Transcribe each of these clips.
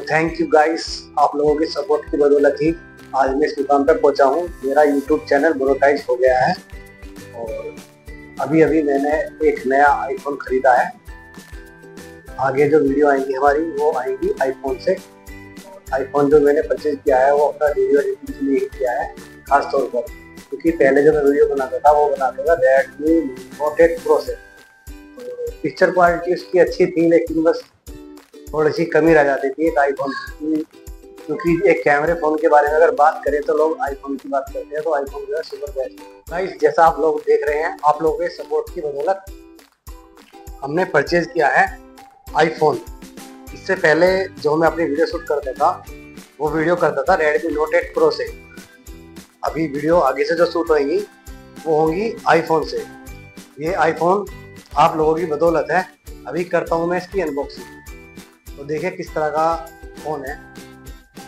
Thank you guys आप लोगों के सपोर्ट की बदौलत ही आज मैं इस मुकाम पर पहुँचा हूँ। मेरा यूट्यूब चैनल मोनोटाइज हो गया है और अभी अभी मैंने एक नया आईफोन खरीदा है। आगे जो वीडियो आएँगी हमारी, वो आएँगी आईफोन से। आईफोन जो मैंने परचेज किया है, वो अपना वीडियो एडिटिंग के लिए किया है खास तौर पर। क्योंकि पहले जो मैं वीडियो बनाता था, वो बनाता था रेडमी नोट एट प्रो से। तो पिक्चर क्वालिटी उसकी अच्छी थी, लेकिन बस थोड़ी सी कमी रह जाती थी एक आईफोन क्योंकि एक कैमरे फ़ोन के बारे में अगर बात करें तो लोग आईफोन की बात करते हैं तो आईफोन जो है सुपर बेस्ट गाइस जैसा आप लोग देख रहे हैं, आप लोगों के सपोर्ट की बदौलत हमने परचेज किया है आईफोन इससे पहले जो मैं अपनी वीडियो शूट करता था, वो वीडियो करता था रेडमी नोट एट प्रो से। अभी वीडियो आगे से जो शूट होगी, वो होंगी आईफोन से। ये आईफोन आप लोगों की बदौलत है। अभी करता हूँ मैं इसकी अनबॉक्सिंग तो देखिए किस तरह का फ़ोन है।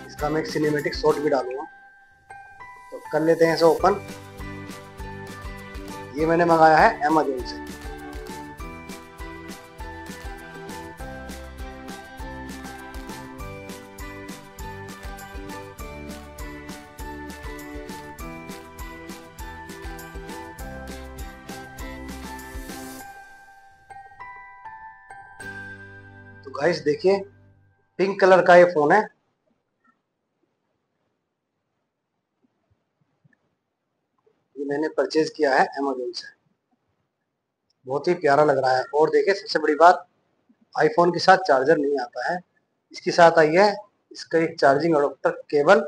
इसका मैं एक सिनेमेटिक शॉट भी डालूँगा। तो कर लेते हैं इसे ओपन ये मैंने मंगाया है अमेजोन से। गाइस देखिए पिंक कलर का ये फ़ोन है। ये मैंने परचेज किया है अमेजोन से। बहुत ही प्यारा लग रहा है। और देखिए, सबसे बड़ी बात आईफोन के साथ चार्जर नहीं आता है। इसके साथ आई है, इसका एक चार्जिंग अडोप्टर केबल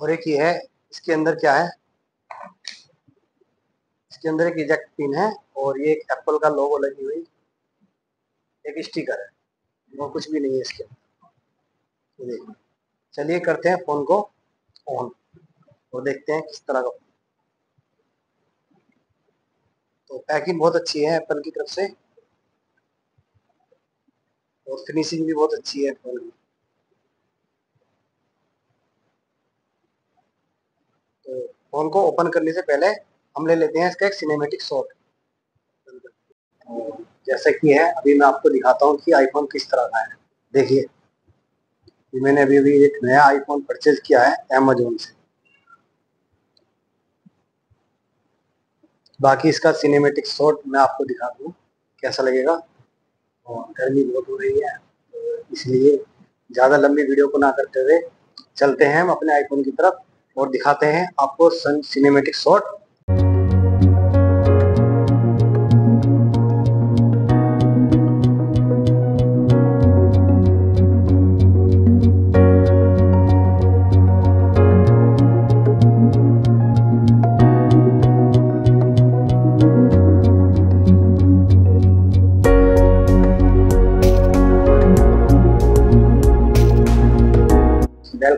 और एक ये है, इसके अंदर क्या है? इसके अंदर एक इजेक्ट पिन है और ये एक एप्पल का लोगो लगी हुई। एक स्टिकर है। और कुछ भी नहीं है इसके। अंदर चलिए करते हैं फ़ोन को ऑन और देखते हैं किस तरह का तो पैकिंग बहुत अच्छी है एप्पल की तरफ़ से। और फिनिशिंग भी बहुत अच्छी है फ़ोन की। तो फ़ोन को ओपन करने से पहले हम ले लेते हैं इसका एक सिनेमेटिक शॉट जैसा कि है, अभी मैं आपको दिखाता हूँ कि आईफोन किस तरह का है। देखिए मैंने अभी अभी एक नया आईफोन परचेज किया है अमेजोन से। बाकी इसका सिनेमेटिक शॉट मैं आपको दिखा दूँ, कैसा लगेगा। और गर्मी बहुत हो रही है तो इसलिए ज़्यादा लंबी वीडियो को ना करते हुए चलते हैं हम अपने आईफोन की तरफ़ और दिखाते हैं आपको cinematic shot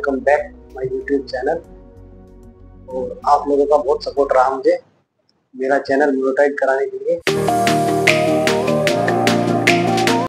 welcome back my YouTube channel और आप लोगों का बहुत सपोर्ट रहा मुझे मेरा चैनल मोनोटाइज कराने के लिए।